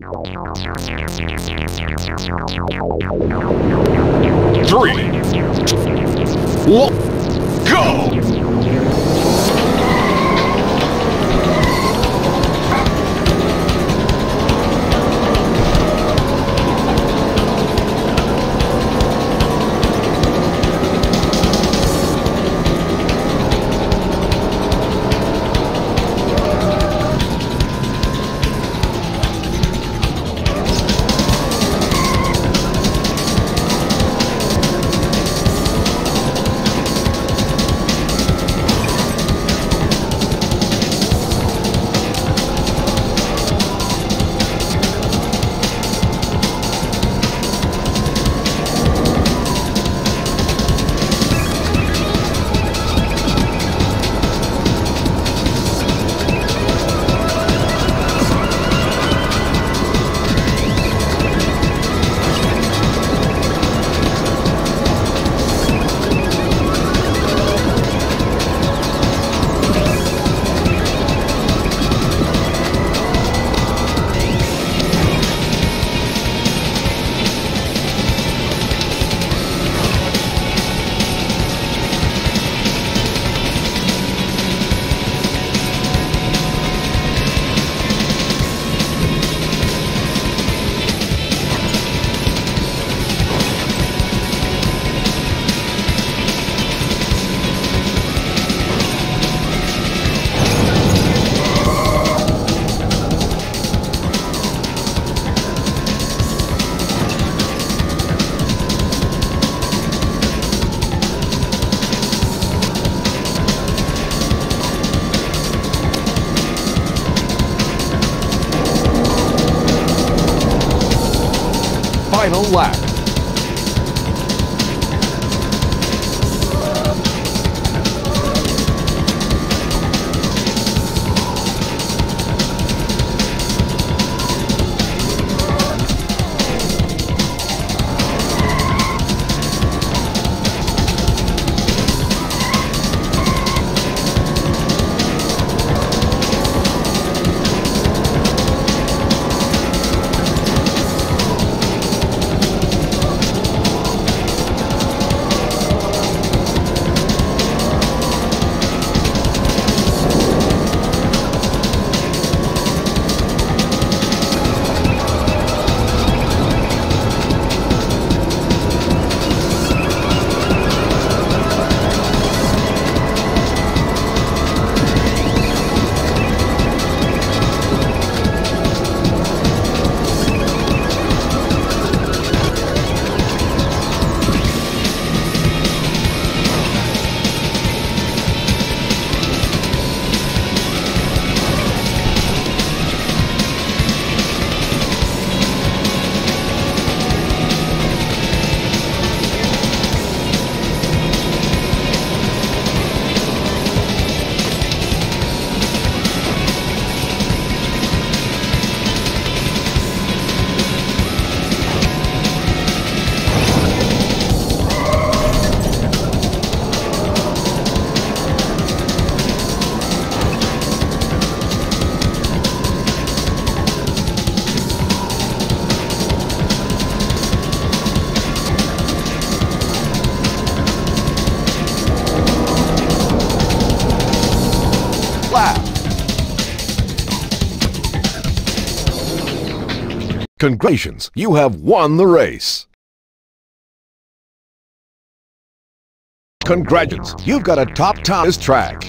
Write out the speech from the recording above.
Three, one, Final lap. Congratulations, you have won the race. Congratulations, you've got a top time this track.